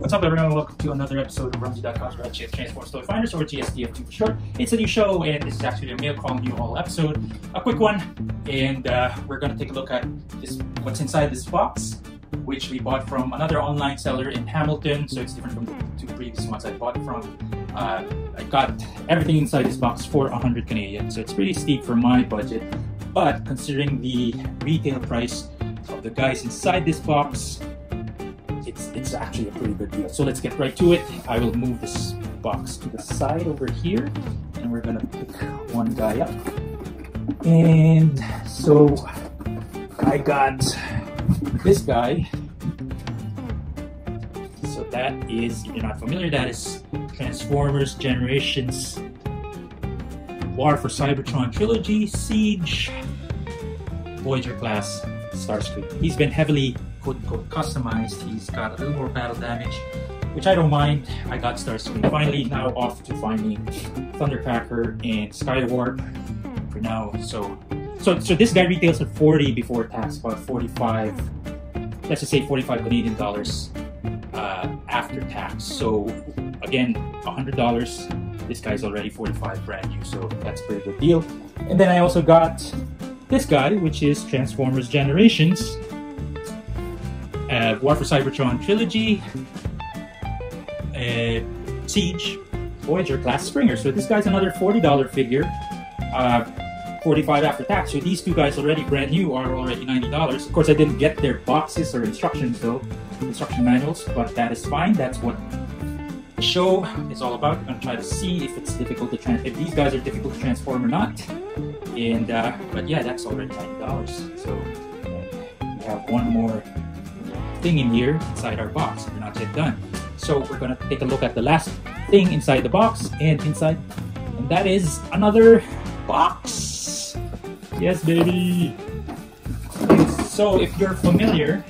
What's up, everyone? Welcome to another episode of Ronjie.com's Red Chip Transformers Toy Finders, or GSTF2 for short. It's a new show, and this is actually a mail call new haul episode. A quick one, and uh, we're going to take a look at this, what's inside this box, which we bought from another online seller in Hamilton. So it's different from the two previous ones I bought from. Uh, I got everything inside this box for 100 Canadian, so it's pretty steep for my budget. But considering the retail price of the guys inside this box, it's it's actually a pretty good deal. So let's get right to it. I will move this box to the side over here, and we're gonna pick one guy up. And so I got this guy. So that is, if you're not familiar, that is Transformers Generations War for Cybertron Trilogy Siege Voyager class Starscream. He's been heavily quote unquote customized. He's got a little more battle damage, which I don't mind. I got Starscream. Finally, now off to finding Thundercracker and Skywarp for now. So, so, so this guy retails at 40 before tax, about 45. Let's just say 45 Canadian dollars uh, after tax. So, again, $100. This guy's already 45 brand new, so that's a pretty good deal. And then I also got this guy, which is Transformers Generations uh, War for Cybertron Trilogy, uh, Siege, Voyager class Springer. So this guy's another $40 figure, uh, 45 after tax. So these two guys already brand new are already $90. Of course, I didn't get their boxes or instructions though, instruction manuals, but that is fine. That's what the show is all about. We're gonna try to see if it's difficult to trans if these guys are difficult to transform or not. And uh, but yeah, that's already $90. So we have one more thing in here inside our box. We're not yet done. So we're gonna take a look at the last thing inside the box and inside, and that is another box. Yes, baby. So if you're familiar,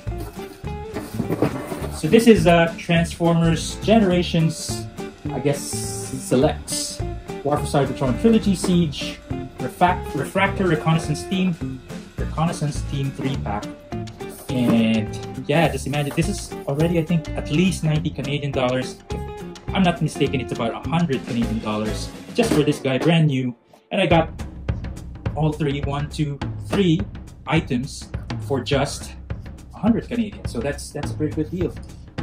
so this is uh, Transformers Generations, I guess selects War for Cybertron Trilogy Siege, Refact, Refractor Reconnaissance Team, Reconnaissance Team 3 pack. And yeah, just imagine this is already I think at least 90 Canadian dollars. If I'm not mistaken, it's about 100 Canadian dollars just for this guy, brand new. And I got all three, one, two, three items for just 100 Canadian. So that's that's a pretty good deal.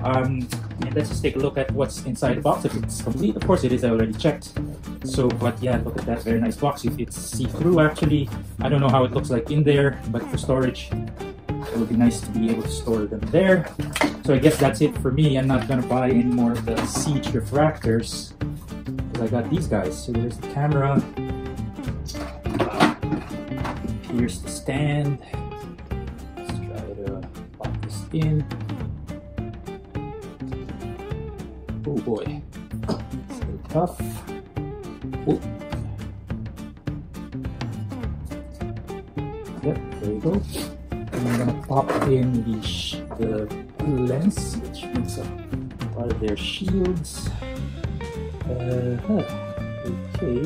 Um, and let's just take a look at what's inside the box. If it's complete, of course it is. I already checked. So, but yeah, look at that very nice box. If it's see-through, actually, I don't know how it looks like in there, but for storage, it would be nice to be able to store them there. So I guess that's it for me. I'm not gonna buy any more of the Siege refractors because I got these guys. So there's the camera. Here's the stand. Let's try to pop this in. Oh boy, it's a tough. Oh. Yep, there you go. Pop in the, the lens, which makes up part of their shields. Uh, okay.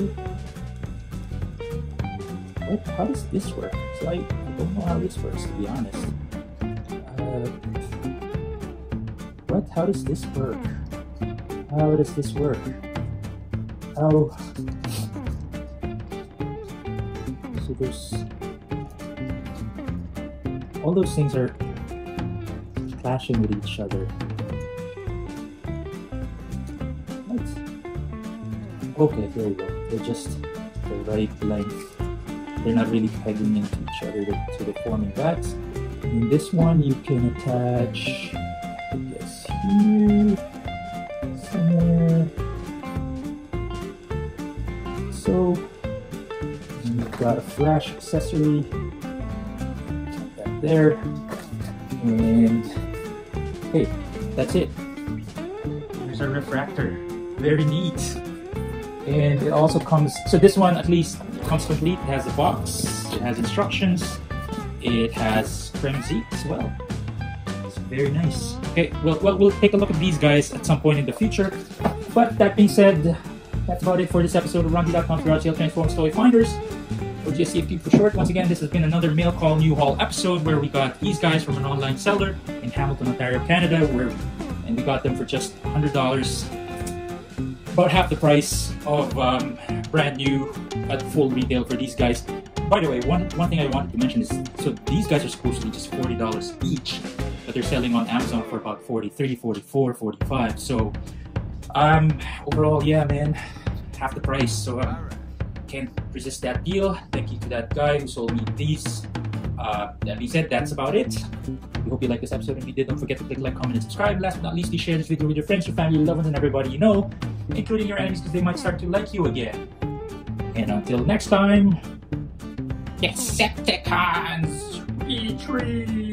What? How does this work? So I, I don't know how this works, to be honest. Uh, what? How does this work? How does this work? How? So there's all those things are clashing with each other. Okay, there you go. They're just the right length. They're not really pegging into each other to, to the forming that. In this one, you can attach, guess, here, somewhere. So, you've got a flash accessory there. And hey, that's it. There's a refractor. Very neat. And it also comes, so this one at least comes complete. It has a box, it has instructions, it has seat as well. It's very nice. Okay, well, well, we'll take a look at these guys at some point in the future. But that being said, that's about it for this episode of Ronjie.com's Garage Sale Transforms Toy Finders or GSTF2 for short. Once again, this has been another Mail Call New Haul episode where we got these guys from an online seller in Hamilton, Ontario, Canada, where and we got them for just $100 about half the price of um, brand new at full retail for these guys. By the way, one, one thing I wanted to mention is so these guys are supposedly just $40 each, but they're selling on Amazon for about 43 44 45 So, um, overall, yeah, man, half the price. So, um, can't resist that deal. Thank you to that guy who sold me these. Uh, that being said, that's about it. We hope you like this episode. If you did, don't forget to click like, comment, and subscribe. Last but not least, you share this video with your friends, your family, your loved ones, and everybody you know, including your enemies, because they might start to like you again. And until next time, Decepticons retreat!